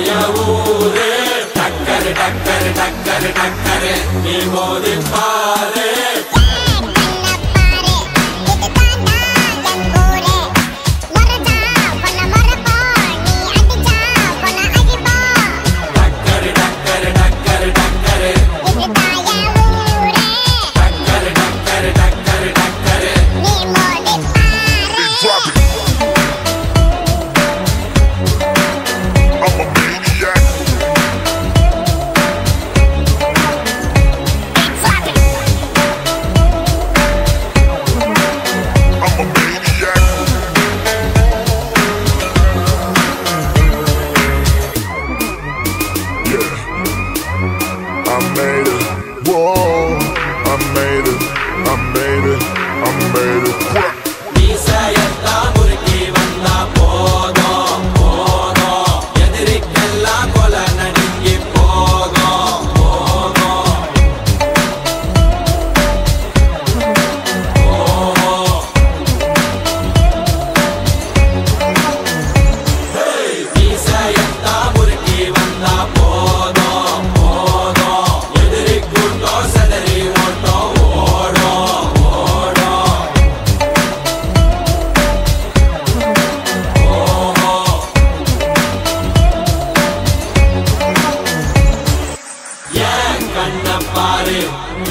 இதுதான் என் ஊரு டக்கரு டக்கரு டக்கரு டக்கரு. நீ மோதி பாரு.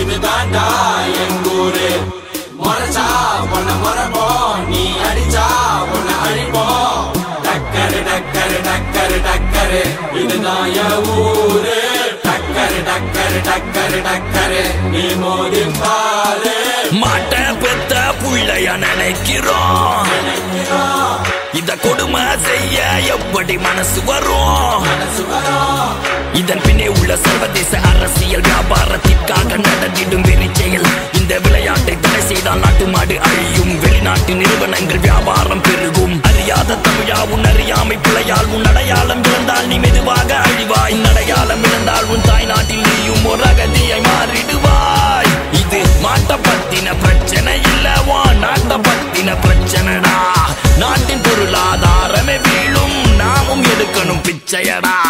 இது தாண்டா எங்கூரு முறைச்சா உன்னை முறைப்போம். நீ அடிச்சா உன்னை அழிப்போம். டக்கரு டக்கரு டக்கரு டக்கரு. இதுதான் என் ஊரு. டக்கரு டக்கரு டக்கரு டக்கரு. நீ மோதி பாரு. மாட்ட பெத்த புள்ளைய நினைக்கிறோம். இத கொடுமை செய்ய எப்படி மனசு வரும்? இதன் பின்னே உள்ள சர்வதேச அரசியல் வியாபாரத்திற்காக நடந்திடும் வெறிச்செயல். இந்த விளையாட்டை தடை செய்தால் நாட்டு மாடு அழியும். வெளிநாட்டு நிறுவனங்கள் வியாபாரம் பெருகும். அறியாத தமிழா உன் அறியாமை பிழையால் உன் அடையாளம் இழந்தால் நீ மெதுவாக அழிவாய். அடையாளம் இழந்தால் உன் தாய்நாட்டில் நீயும் ஒரு அகதியை மாறிடுவாய். இது மாட்ட பத்தின பிரச்சனை இல்லவா? நாட்ட பத்தின பிரச்சனைடா. நாட்டின் பொருளாதாரமே வீழும். நாமும் எடுக்கணும் பிச்சையடா.